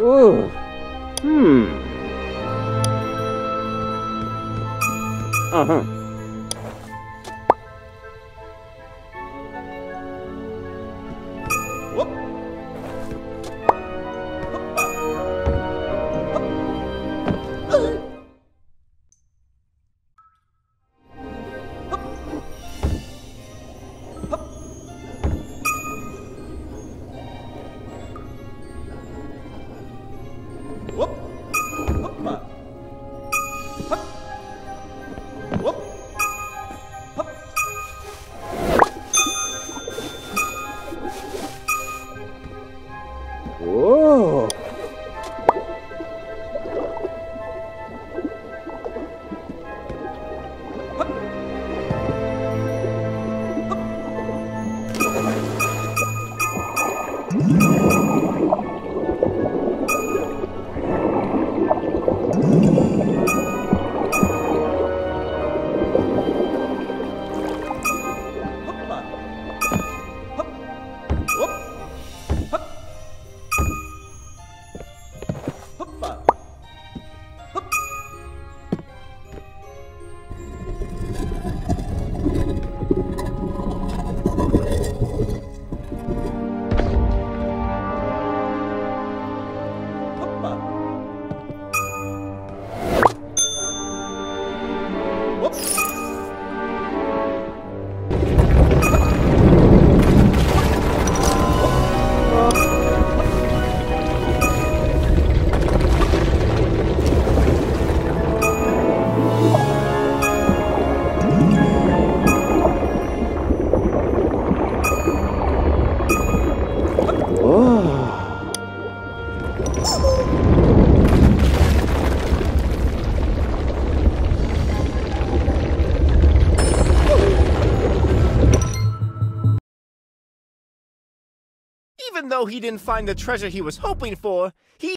Ooh. Hmm. Uh-huh. Whoa. Even though he didn't find the treasure he was hoping for, he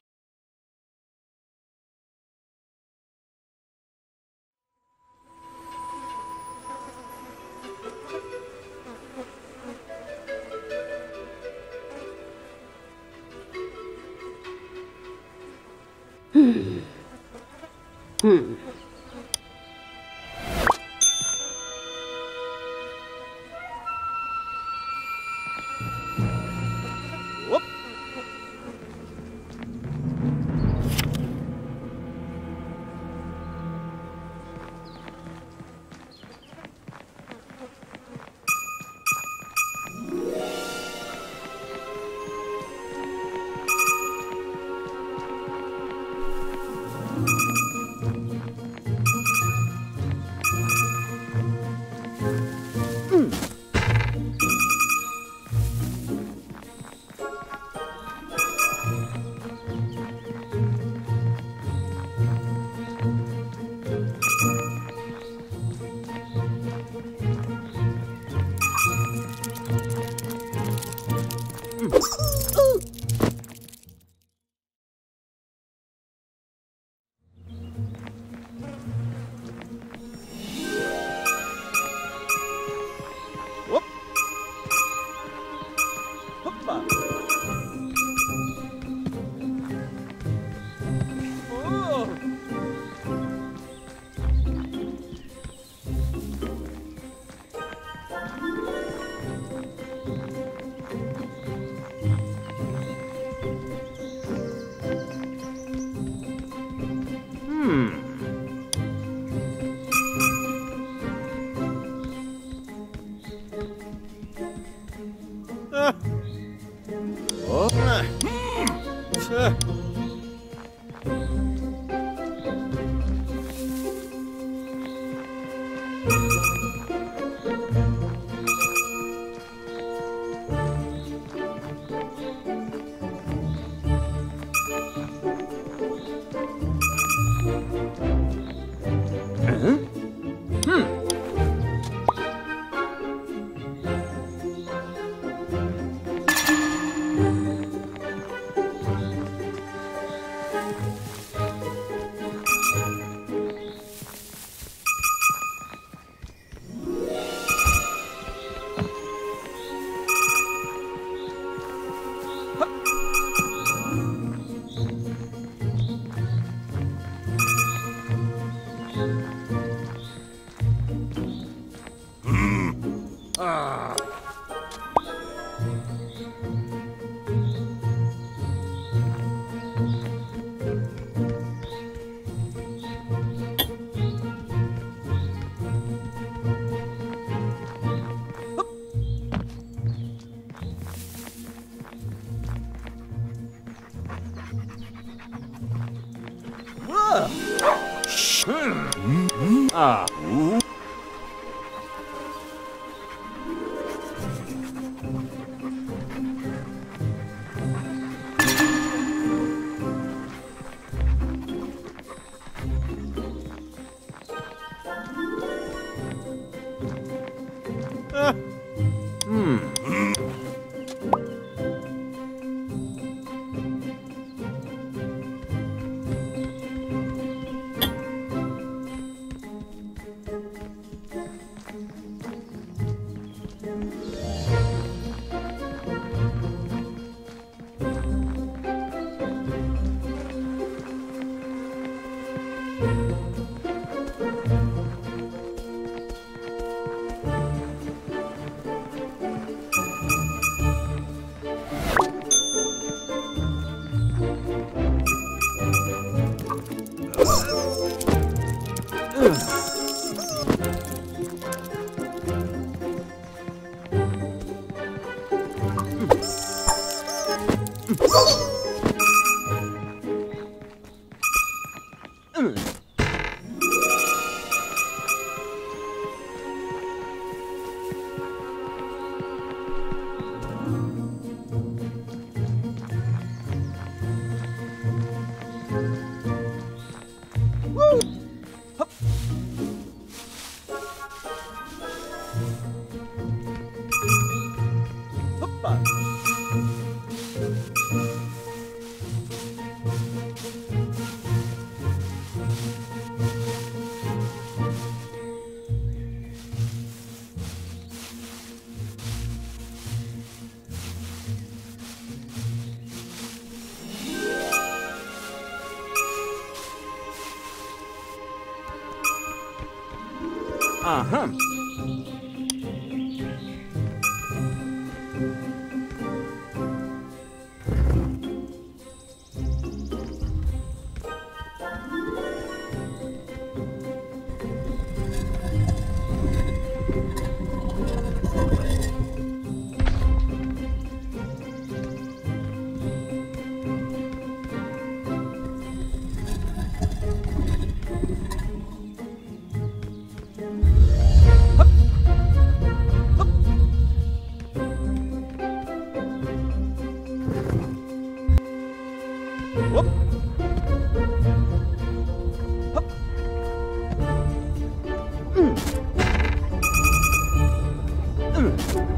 Whoop. Ah. 嗯。Uh-huh. Uh-uh.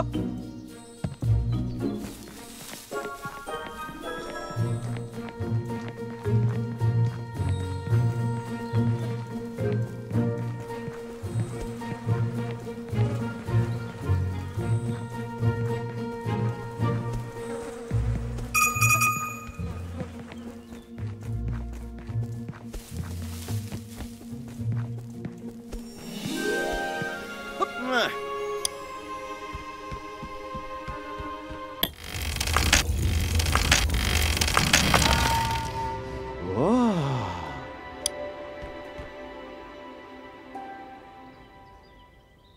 Hop.